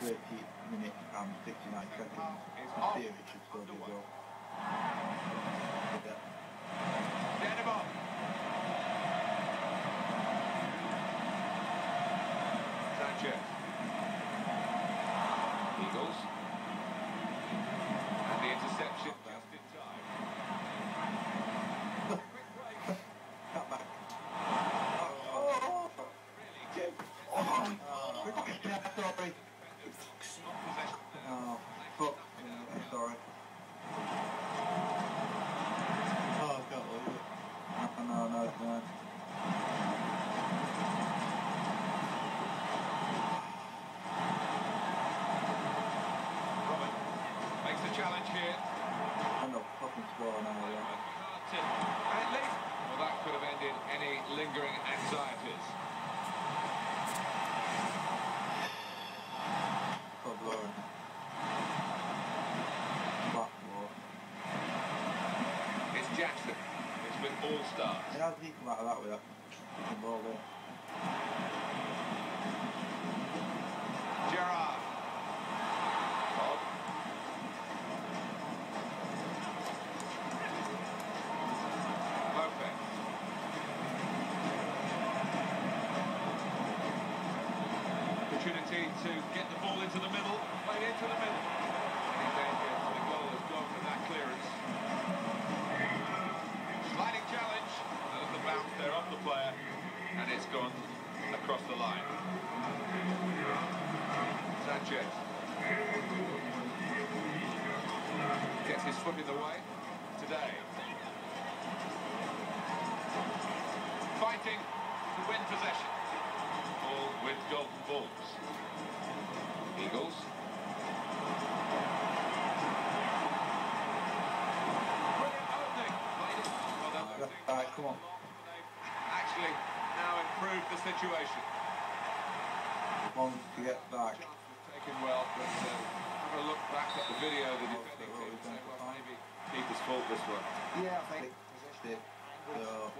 30 minutes and 59 seconds. In off. theory, it should be Underway. goal. But that- Denimon. Sanchez. Eagles. And the interception just in time. Cut back. Really good. Oh, yeah, sorry. Not possession. Oh, fuck. Yeah, I'm sorry. Oh, I can't believe it. No, no, no, it's fine. Robin makes the challenge here. I'm not fucking scoring now, yeah. Well, that could have ended any lingering anxieties. Fuck Lauren. Fuck Lauren. It's Jackson. It's with All Stars. Yeah, how did he come out of that with that fucking ball there? Gerard. Opportunity to get the ball into the middle. Played into the middle. In danger. The goal has gone from that clearance. Sliding challenge. A little bounce there off the player. And it's gone across the line. Sanchez. Gets his foot in the way today. Fighting to win possession. All with golden balls. Eagles. Brilliant opening. Played it. Well done. Yeah, alright, come on. Actually, now improved the situation. One to get back. Taken well, but uh, have a look back at the video. The defending team we've say, well, maybe keeper's fault this one. Yeah, I think. Six, so,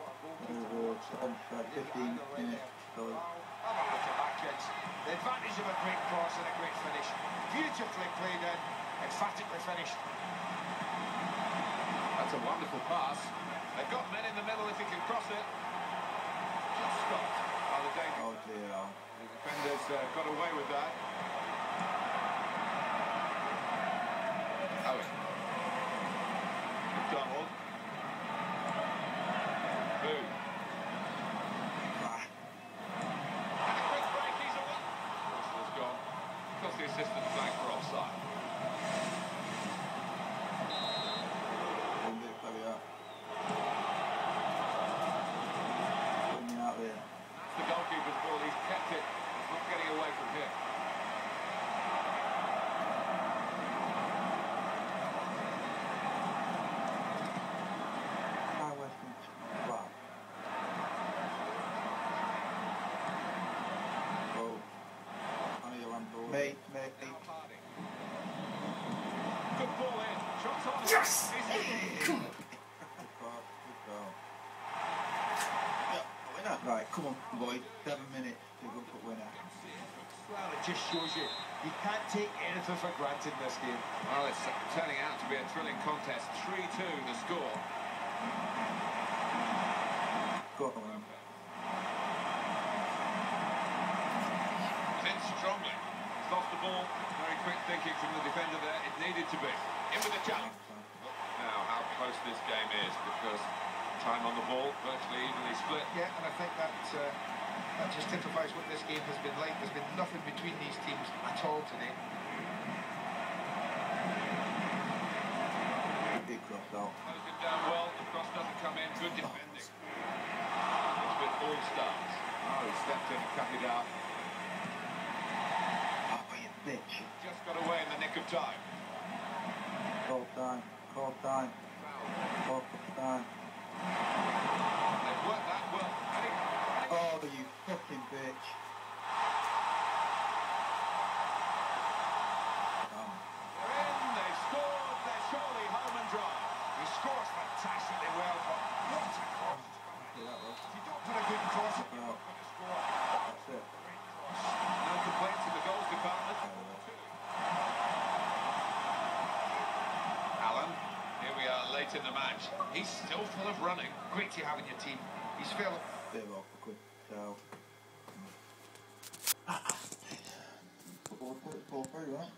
over 15 minutes, so Have a look at that, kids. The advantage of a great cross and a great finish. Beautifully played in, emphatically finished. That's a wonderful pass. They've got men in the middle if he can cross it. Just stopped by the danger. oh dear, oh. The defenders uh, got away with that. Owen. McDonald. Boone. Ah, And a quick break, he's away. Whistle has gone. Because the assistant flag for offside. Wouldn't it, there we are. Putting me out there. That's the goalkeeper's ball. He's kept it. It's not getting away from him. Hi, Western. Wow. Oh. I need a run ball. Mate, mate, Now mate. Harding. Good ball in. Shots on. Yes! Come on. Good pass, good goal. Yeah, winner. Right, come on, boys. Seven minutes to go for winner. Well, it just shows you, you can't take anything for granted in this game. Well, it's turning out to be a thrilling contest. 3-2 the score. Go on. In strongly. He's lost the ball. Very quick thinking from the defender there. It needed to be. In with the challenge. Look now how close this game is because time on the ball virtually evenly split. Yeah, and I think that uh, that just typifies what this game has been like. There's been nothing between these teams at all today. Big cross out. Closed it down well. The cross doesn't come in. Good defending. It's with all stars. Oh, he stepped in and cut it out. Oh, you bitch. Just got away in the nick of time. Call time. Call time. Call time. They've worked that well. And he- Oh, you fucking bitch. Um, They're in. They've scored. They're surely home and dry. He scores fantastically well, but what a cross. see that was. If you don't put a good cross in, Well, you're going to score. that's it. No complaints in the goals department. Oh, well. Late in the match. He's still full of running. Great to have in your team. He's fair. Bit of awkward. So. Pull, pull, pull through, right?